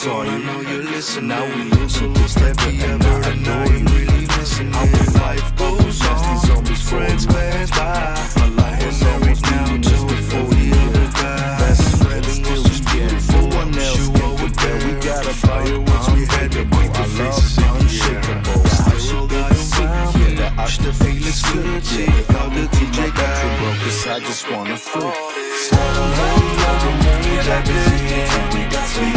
you're listening. Now we losing this that key ever, and now you really missing. How life goes on, These zombies, friends pass by. My life is married now to a 40 other guy. Best friend still just beautiful. One else sure with that we got a fireworks we had to keep the faces unshakable. Still got around, yeah, I still feel it's good. Check out the DJ guy, cause I just wanna flip. second,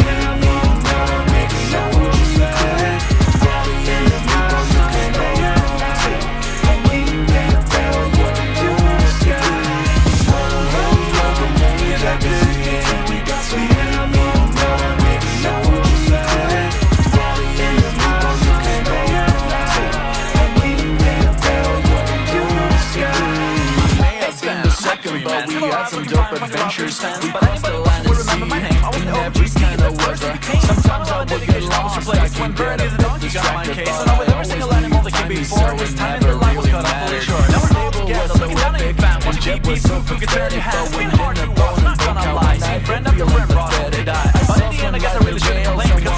had some dope adventures. We crossed the land and sea, in every kind of weather. Sometimes I would get lost, when bird is a donkey got my case. And with every single animal that came before, it was time and the line was cut off fully short. Now we're all together, looking down at your fam. One deep people who could turn your hands. Been hard to walk, not gonna lie. See, friend after friend brought home to die. But in the end, I guess I really shouldn't complain because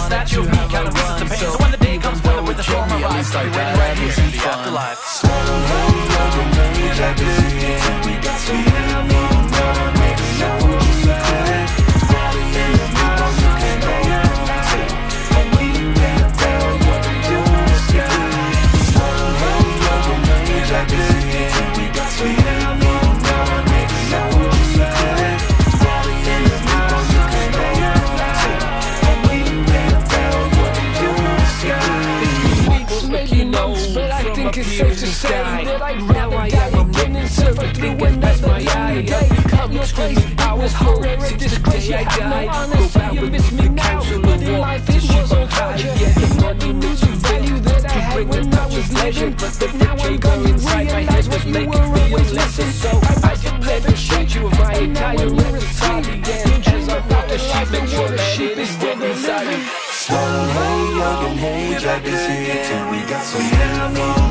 think it's safe to say that I'd rather die than in service through another lonely day. Cut your place, I was horror and disgrace. You have no honesty, you miss me now, but in life it was all torture. The money knew the value that I had when I was living, but now I'm gone and realize what you were always missing. So I can demonstrate you of my entire lyricism. As I walk the sheep, make sure the sheep is still living. Hey, young and hey, glad to see you too. We got some energy,